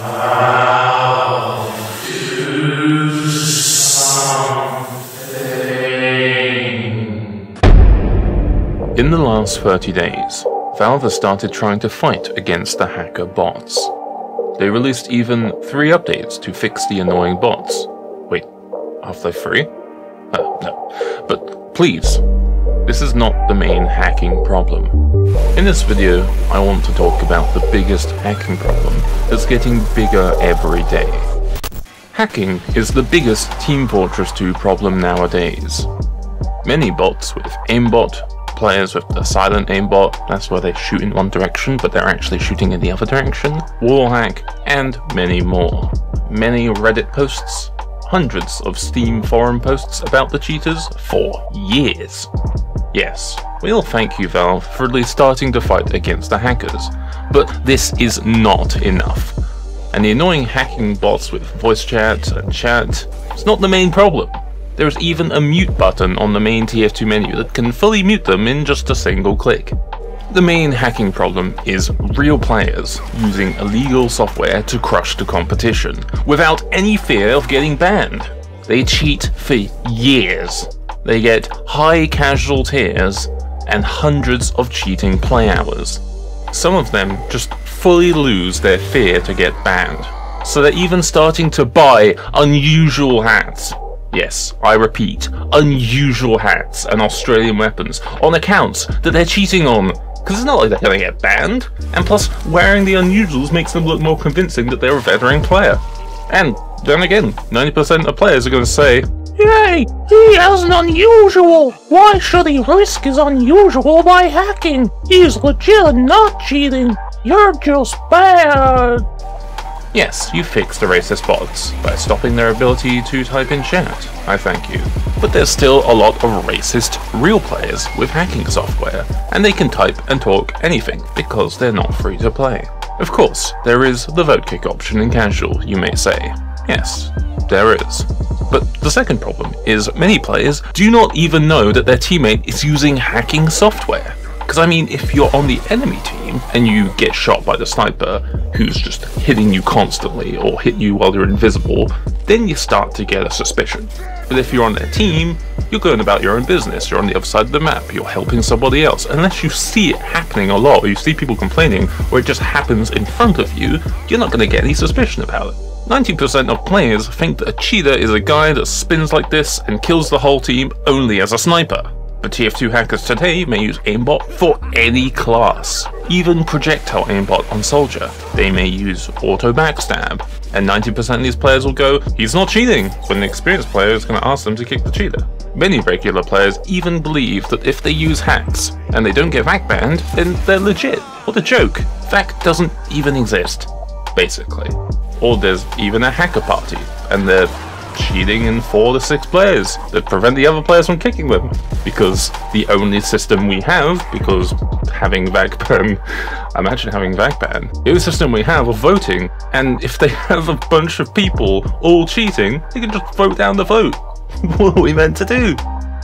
In the last 30 days, Valve has started trying to fight against the hacker bots. They released even three updates to fix the annoying bots. Wait, Half-Life 3? Uh, no. But please, this is not the main hacking problem. In this video, I want to talk about the biggest hacking problem that's getting bigger every day. Hacking is the biggest Team Fortress 2 problem nowadays. Many bots with aimbot, players with the silent aimbot, that's where they shoot in one direction but they're actually shooting in the other direction, wallhack, and many more. Many Reddit posts, hundreds of Steam forum posts about the cheaters for years. Yes, we'll thank you Valve for at least starting to fight against the hackers, but this is not enough. And the annoying hacking bots with voice chat and chat is not the main problem. There's even a mute button on the main TF2 menu that can fully mute them in just a single click. The main hacking problem is real players using illegal software to crush the competition, without any fear of getting banned. They cheat for years. They get high casual tiers and hundreds of cheating play hours. Some of them just fully lose their fear to get banned, so they're even starting to buy unusual hats Yes, I repeat, unusual hats and Australium weapons on accounts that they're cheating on. Because it's not like they're going to get banned. And plus, wearing the unusuals makes them look more convincing that they're a veteran player. And then again, 90% of players are going to say, Yay! He has an unusual! Why should he risk his unusual by hacking? He's legit not cheating! You're just bad! Yes, you fixed the racist bots by stopping their ability to type in chat. I thank you. But there's still a lot of racist, real players with hacking software, and they can type and talk anything because they're not free to play. Of course, there is the vote kick option in casual, you may say. Yes, there is. But the second problem is many players do not even know that their teammate is using hacking software. Because I mean, if you're on the enemy team and you get shot by the sniper who's just hitting you constantly or hit you while you're invisible, then you start to get a suspicion. But if you're on their team, you're going about your own business, you're on the other side of the map, you're helping somebody else. Unless you see it happening a lot, or you see people complaining, or it just happens in front of you, you're not going to get any suspicion about it. 90% of players think that a cheater is a guy that spins like this and kills the whole team only as a sniper. But TF2 hackers today may use aimbot for any class, even projectile aimbot on soldier. They may use auto backstab, and 90% of these players will go, he's not cheating, when an experienced player is going to ask them to kick the cheater. Many regular players even believe that if they use hacks and they don't get VAC banned, then they're legit. What a joke. VAC doesn't even exist, basically. Or there's even a hacker party, and they're cheating in four to six players that prevent the other players from kicking them. Because the only system we have, because having VAC ban, imagine having VAC ban, the only system we have of voting, and if they have a bunch of people all cheating, they can just vote down the vote. what are we meant to do?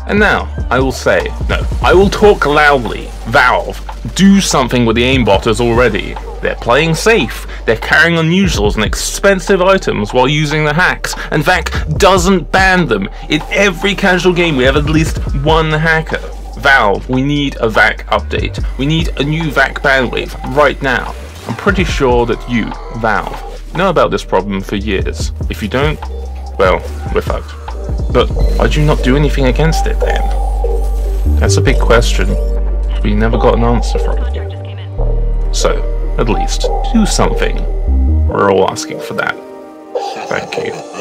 And now, I will say, no, I will talk loudly. Valve, do something with the aimbotters already. They're playing safe, they're carrying unusuals and expensive items while using the hacks, and VAC doesn't ban them. In every casual game we have at least one hacker. Valve, we need a VAC update. We need a new VAC ban wave right now. I'm pretty sure that you, Valve, know about this problem for years. If you don't, well, we're fucked. But why'd you not do anything against it then? That's a big question. We never got an answer from. So, at least, do something. We're all asking for that. Thank you.